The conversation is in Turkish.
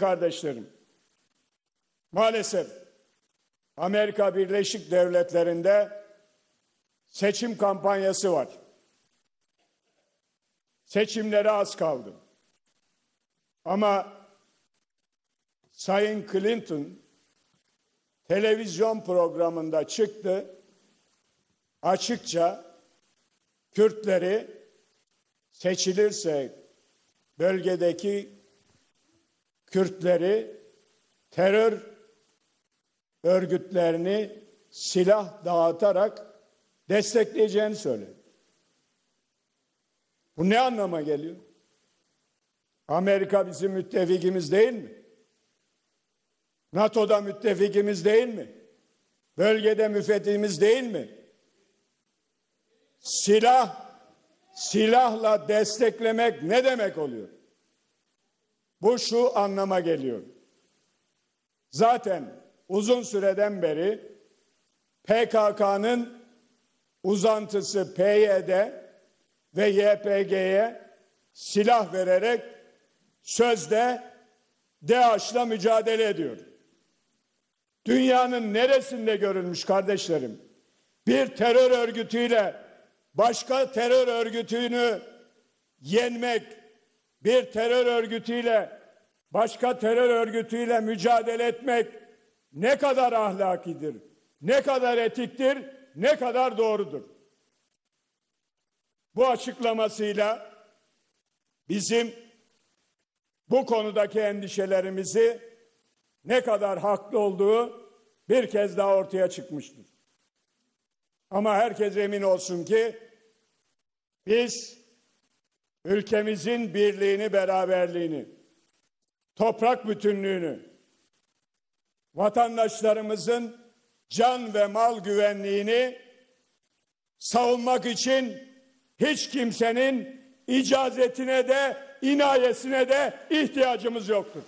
kardeşlerim, maalesef Amerika Birleşik Devletleri'nde seçim kampanyası var. Seçimlere az kaldı. Ama Sayın Clinton televizyon programında çıktı. Açıkça Kürtleri seçilirse bölgedeki Kürtleri terör örgütlerini silah dağıtarak destekleyeceğini söyledi. Bu ne anlama geliyor? Amerika bizim müttefikimiz değil mi? NATO'da müttefikimiz değil mi? Bölgede müfettimiz değil mi? Silah, silahla desteklemek ne demek oluyor? Bu şu anlama geliyor. Zaten uzun süreden beri PKK'nın uzantısı PYD ve YPG'ye silah vererek sözde DAEŞ'la mücadele ediyor. Dünyanın neresinde görülmüş kardeşlerim? Bir terör örgütüyle başka terör örgütünü yenmek, bir terör örgütüyle başka terör örgütüyle mücadele etmek ne kadar ahlakidir, ne kadar etiktir, ne kadar doğrudur. Bu açıklamasıyla bizim bu konudaki endişelerimizi ne kadar haklı olduğu bir kez daha ortaya çıkmıştır. Ama herkes emin olsun ki biz ülkemizin birliğini, beraberliğini, toprak bütünlüğünü, vatandaşlarımızın can ve mal güvenliğini savunmak için hiç kimsenin icazetine de inayesine de ihtiyacımız yoktur.